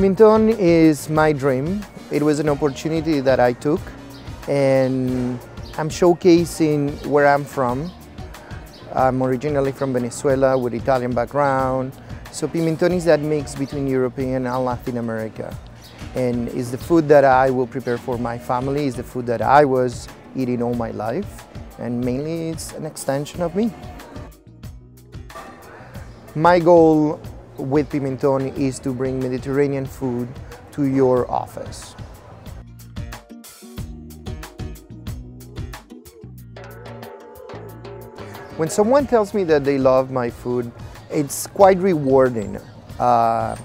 Pimenton is my dream. It was an opportunity that I took and I'm showcasing where I'm from. I'm originally from Venezuela with Italian background. So Pimenton is that mix between European and Latin America. And it's the food that I will prepare for my family, it's the food that I was eating all my life. And mainly it's an extension of me. My goal with Pimenton is to bring Mediterranean food to your office. When someone tells me that they love my food, it's quite rewarding. Uh,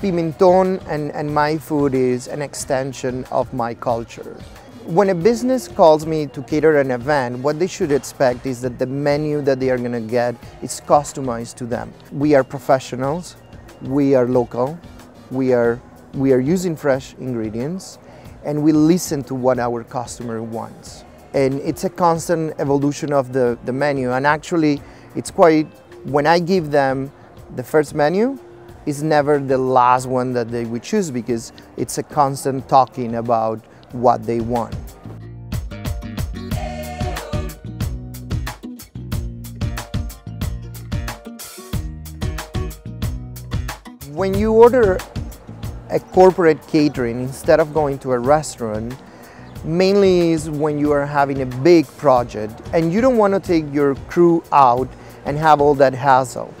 Pimenton and, and my food is an extension of my culture. When a business calls me to cater an event, what they should expect is that the menu that they are going to get is customized to them. We are professionals, we are local, we are, we are using fresh ingredients, and we listen to what our customer wants. And it's a constant evolution of the, the menu. And actually it's quite when I give them the first menu it's never the last one that they would choose because it's a constant talking about what they want. When you order a corporate catering instead of going to a restaurant mainly is when you are having a big project and you don't want to take your crew out and have all that hassle.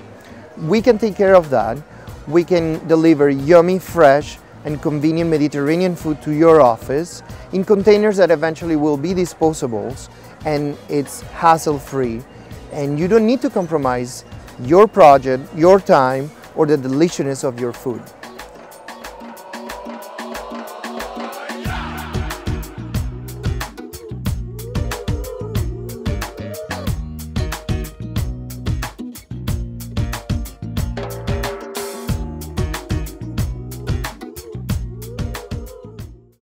We can take care of that. We can deliver yummy, fresh, and convenient Mediterranean food to your office in containers that eventually will be disposables and it's hassle-free and you don't need to compromise your project, your time, or the deliciousness of your food.